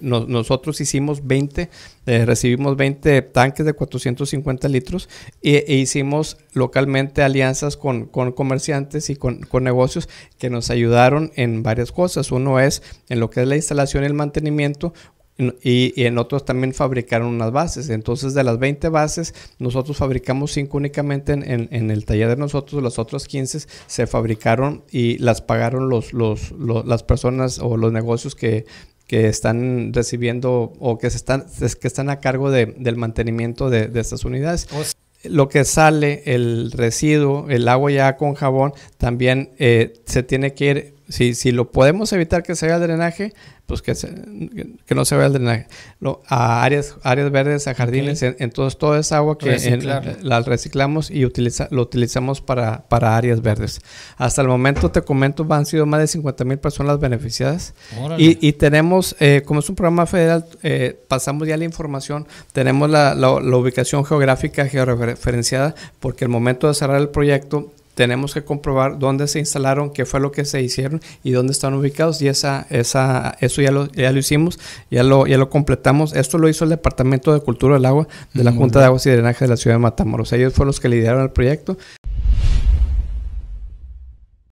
nosotros hicimos 20, eh, recibimos 20 tanques de 450 litros e, hicimos localmente alianzas con, comerciantes y con, negocios que nos ayudaron en varias cosas. Uno es en lo que es la instalación y el mantenimiento, y, en otros también fabricaron unas bases. Entonces, de las 20 bases, nosotros fabricamos 5 únicamente en, el taller de nosotros. Las otras 15 se fabricaron y las pagaron los, los, las personas o los negocios que, que están recibiendo o que, se están, que están a cargo de, del mantenimiento de, de estas unidades. lo que sale, el residuo, el agua ya con jabón, también eh, se tiene que ir, si, si lo podemos evitar que se haga el drenaje, pues que, que no se vea el drenaje. a áreas, áreas verdes, a jardines, entonces toda esa agua que la reciclamos y utiliza, lo utilizamos para, para áreas verdes. Hasta el momento, te comento, han sido más de 50 mil personas beneficiadas. Y, y, tenemos, eh, como es un programa federal, eh, pasamos ya la información, tenemos la, la ubicación geográfica georreferenciada, porque el momento de cerrar el proyecto tenemos que comprobar dónde se instalaron, qué fue lo que se hicieron y dónde están ubicados. Y esa, esa, eso ya lo, ya lo hicimos, ya lo, ya lo completamos. Esto lo hizo el Departamento de Cultura del Agua de la Junta de Aguas y Drenaje de la Ciudad de Matamoros. Ellos fueron los que lideraron el proyecto.